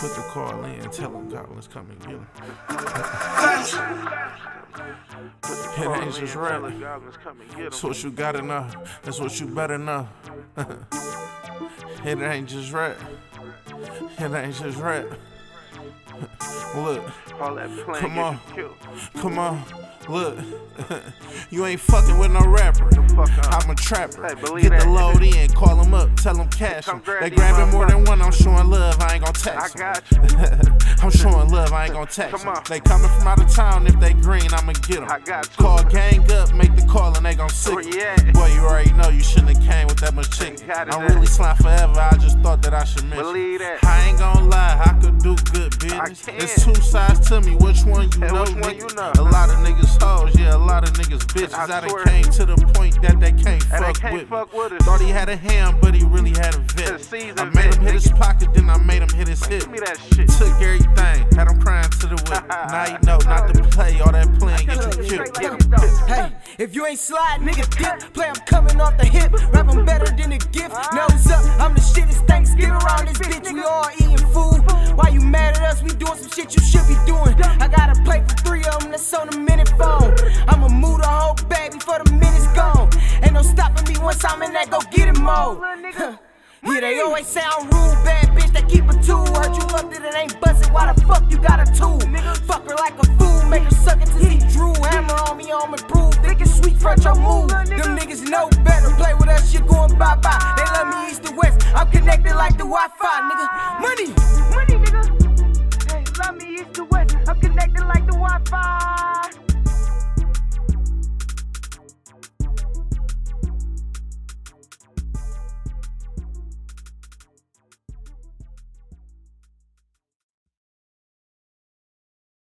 Put the call in, tell them goblins coming, get him. It ain't just rap. That's what you gotta know. That's what you better know. it ain't just rap. It ain't just rap. Look, come on, come on. Look, you ain't fucking with no rapper. I'm a trapper. Get the load in, call him up, tell him cash him. They grabbing more than one, I'm showing love, I ain't gon' tax him. I'm showing love, I ain't gon' tax him. They coming from out of town, if they green, I'ma get them. Call gang up, make the call and they gon' sick Boy, you already know you shouldn't have came with that much chicken. I'm really slime forever, I just thought that I should mention. I ain't gon' lie, I could do good business. It's two sides to me, which one you know? A lot of niggas hoes, a lot of niggas bitches. I, done came to the point that they can't, fuck, they can't fuck, with me. Thought he had a hand, but he really had a vet. I made him hit his pocket, then I made him hit his hip. Took everything, had him crying to the whip. now you know not to play, all that playing get you killed. Hey, if you ain't slide, nigga, dip. Play, I'm coming off the hip. Rapping better than a gift. Nose up, I'm the shit. It's Thanksgiving around this bitch. We all eating food. Why you mad at us? We doing some shit you should be doing. I once I'm that go get it mode. Yeah, they always say I'm rude, bad bitch that keep a tool. Heard you up it ain't bustin', why the fuck you got a tool? Fuck her like a fool, make her suck it to see Drew. Hammer on me, me, prove. Think it's sweet, front your move. Them niggas know better, play with us, shit going bye bye. They love me east to west, I'm connected like the Wi Fi, nigga. Money!